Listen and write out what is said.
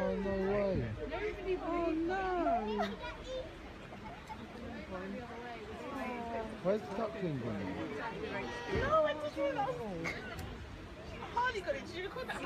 Oh, no way. Oh no! Where's the duckling gone? No, it was real. Harley got it. Did you record that?